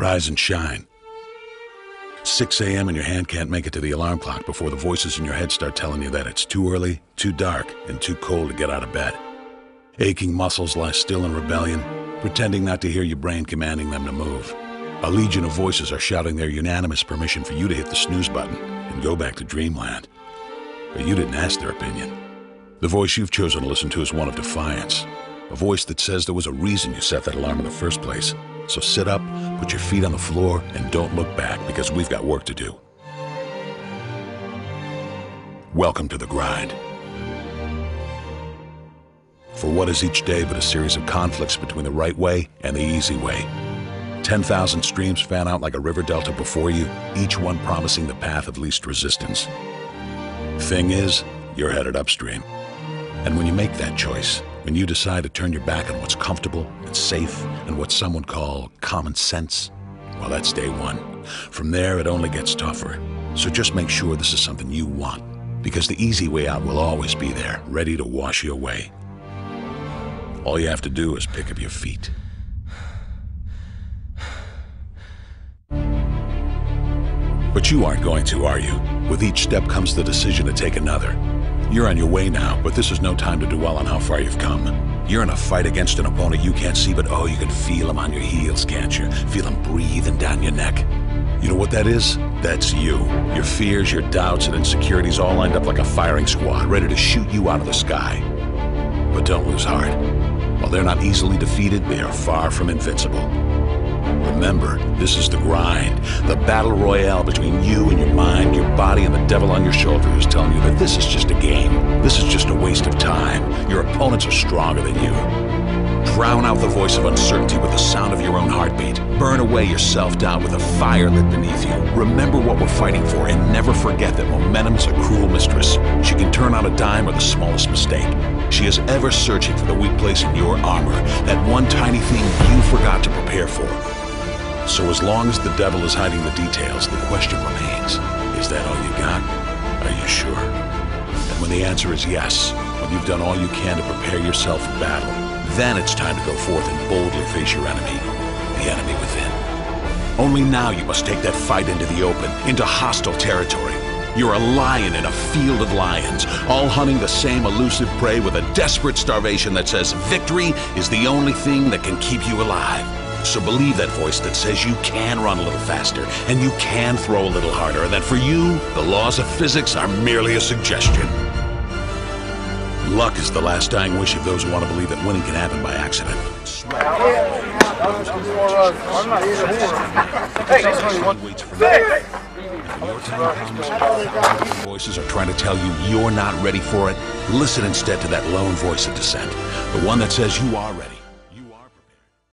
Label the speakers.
Speaker 1: Rise and shine. 6 a.m. and your hand can't make it to the alarm clock before the voices in your head start telling you that it's too early, too dark, and too cold to get out of bed. Aching muscles lie still in rebellion, pretending not to hear your brain commanding them to move. A legion of voices are shouting their unanimous permission for you to hit the snooze button and go back to dreamland. But you didn't ask their opinion. The voice you've chosen to listen to is one of defiance. A voice that says there was a reason you set that alarm in the first place. So sit up, put your feet on the floor, and don't look back because we've got work to do. Welcome to the grind. For what is each day but a series of conflicts between the right way and the easy way? 10,000 streams fan out like a river delta before you, each one promising the path of least resistance. Thing is, you're headed upstream. And when you make that choice, when you decide to turn your back on what's comfortable and safe and what some would call common sense, well, that's day one. From there, it only gets tougher. So just make sure this is something you want, because the easy way out will always be there, ready to wash you away. All you have to do is pick up your feet. But you aren't going to, are you? With each step comes the decision to take another. You're on your way now, but this is no time to dwell on how far you've come. You're in a fight against an opponent you can't see, but oh, you can feel him on your heels, can't you? Feel him breathing down your neck. You know what that is? That's you. Your fears, your doubts, and insecurities all lined up like a firing squad, ready to shoot you out of the sky. But don't lose heart. While they're not easily defeated, they are far from invincible. Remember, this is the grind, the battle royale between you and your mind, your body, and the devil on your shoulder who's telling you that this is just a game. This is just a waste of time. Your opponents are stronger than you. Drown out the voice of uncertainty with the sound of your own heartbeat. Burn away your self-doubt with a fire lit beneath you. Remember what we're fighting for and never forget that momentum is a cruel mistress. She can turn on a dime with the smallest mistake. She is ever searching for the weak place in your armor, that one tiny thing you forgot to prepare for. So as long as the devil is hiding the details, the question remains, is that all you got? Are you sure? And when the answer is yes, when you've done all you can to prepare yourself for battle, then it's time to go forth and boldly face your enemy, the enemy within. Only now you must take that fight into the open, into hostile territory. You're a lion in a field of lions, all hunting the same elusive prey with a desperate starvation that says victory is the only thing that can keep you alive. So believe that voice that says you can run a little faster and you can throw a little harder, and that for you, the laws of physics are merely a suggestion. Luck is the last dying wish of those who want to believe that winning can happen by accident. Voices are trying to tell you you're not ready for it. Listen instead to that lone voice of dissent, the one that says you are ready.